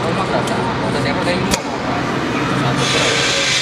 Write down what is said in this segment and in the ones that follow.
rumah makan, kota siapa kota ini mau apa satu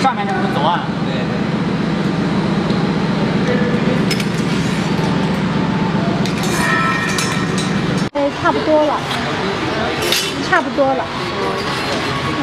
上面那个是左岸。对。哎，差不多了，差不多了。嗯。